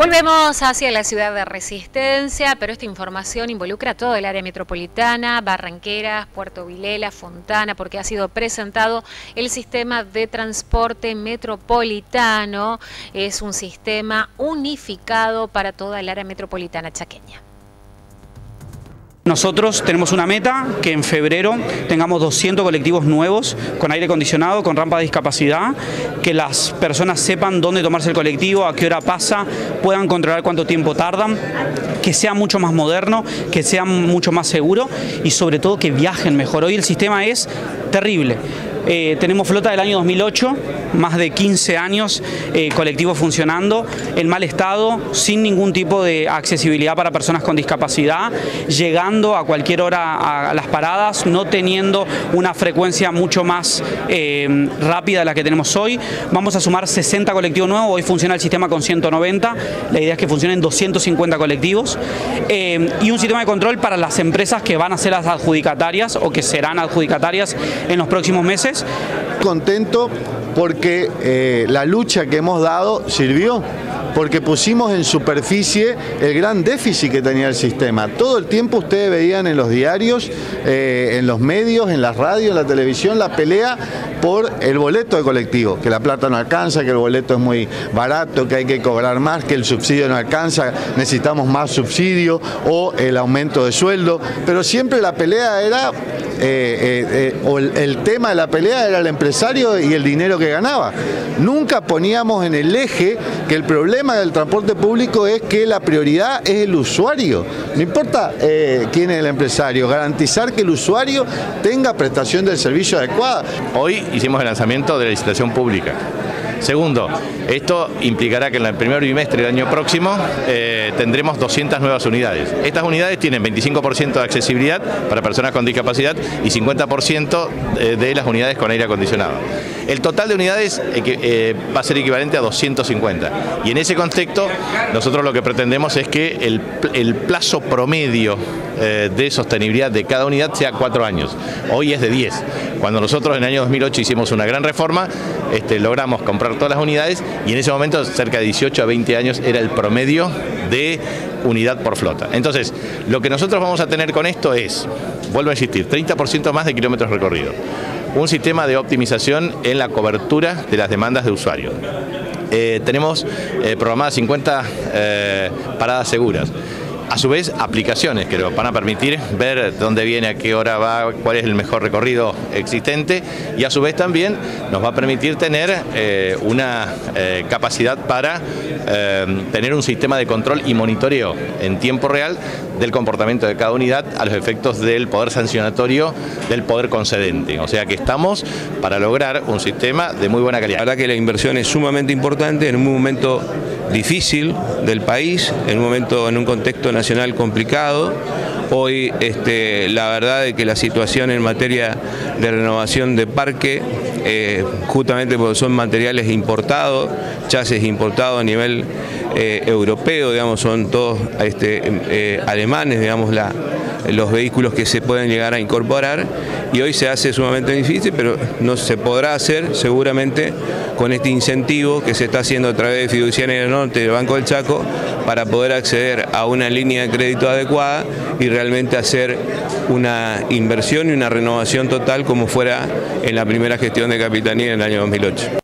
Volvemos hacia la ciudad de Resistencia, pero esta información involucra todo el área metropolitana, Barranqueras, Puerto Vilela, Fontana, porque ha sido presentado el sistema de transporte metropolitano. Es un sistema unificado para toda el área metropolitana chaqueña. Nosotros tenemos una meta que en febrero tengamos 200 colectivos nuevos con aire acondicionado, con rampa de discapacidad, que las personas sepan dónde tomarse el colectivo, a qué hora pasa, puedan controlar cuánto tiempo tardan, que sea mucho más moderno, que sea mucho más seguro y sobre todo que viajen mejor. Hoy el sistema es terrible. Eh, tenemos flota del año 2008, más de 15 años eh, colectivos funcionando, en mal estado, sin ningún tipo de accesibilidad para personas con discapacidad, llegando a cualquier hora a las paradas, no teniendo una frecuencia mucho más eh, rápida de la que tenemos hoy. Vamos a sumar 60 colectivos nuevos, hoy funciona el sistema con 190, la idea es que funcionen 250 colectivos y un sistema de control para las empresas que van a ser las adjudicatarias o que serán adjudicatarias en los próximos meses Contento porque eh, la lucha que hemos dado sirvió porque pusimos en superficie el gran déficit que tenía el sistema. Todo el tiempo ustedes veían en los diarios, eh, en los medios, en la radio, en la televisión, la pelea por el boleto de colectivo, que la plata no alcanza, que el boleto es muy barato, que hay que cobrar más, que el subsidio no alcanza, necesitamos más subsidio o el aumento de sueldo, pero siempre la pelea era eh, eh, o el, tema de la pelea era el empresario y el dinero que ganaba. Nunca poníamos en el eje que el problema del transporte público es que la prioridad es el usuario. No importa eh, quién es el empresario, garantizar que el usuario tenga prestación del servicio adecuada. Hoy hicimos el lanzamiento de la licitación pública. Segundo, esto implicará que en el primer bimestre del año próximo eh, tendremos 200 nuevas unidades. Estas unidades tienen 25% de accesibilidad para personas con discapacidad y 50% eh, de las unidades con aire acondicionado. El total de unidades eh, va a ser equivalente a 250 y en ese contexto nosotros lo que pretendemos es que el, plazo promedio de sostenibilidad de cada unidad sea cuatro años. Hoy es de 10. Cuando nosotros en el año 2008 hicimos una gran reforma, este, logramos comprar todas las unidades y en ese momento cerca de 18 a 20 años era el promedio de unidad por flota. Entonces, lo que nosotros vamos a tener con esto es, vuelvo a insistir, 30% más de kilómetros recorridos, un sistema de optimización en la cobertura de las demandas de usuarios. Eh, tenemos eh, programadas 50 eh, paradas seguras a su vez aplicaciones que nos van a permitir ver dónde viene, a qué hora va, cuál es el mejor recorrido existente y a su vez también nos va a permitir tener eh, una eh, capacidad para eh, tener un sistema de control y monitoreo en tiempo real del comportamiento de cada unidad a los efectos del poder sancionatorio del poder concedente. O sea que estamos para lograr un sistema de muy buena calidad. La verdad que la inversión es sumamente importante en un momento difícil del país, en un momento, en un contexto nacional complicado. Hoy este, la verdad es que la situación en materia de renovación de parque, eh, justamente porque son materiales importados, chases importados a nivel eh, europeo, digamos, son todos este, eh, alemanes, digamos, la, los vehículos que se pueden llegar a incorporar y hoy se hace sumamente difícil, pero no se podrá hacer seguramente con este incentivo que se está haciendo a través de Fiduciaria del Norte y del Banco del Chaco para poder acceder a una línea de crédito adecuada y realmente hacer una inversión y una renovación total como fuera en la primera gestión de Capitanía en el año 2008.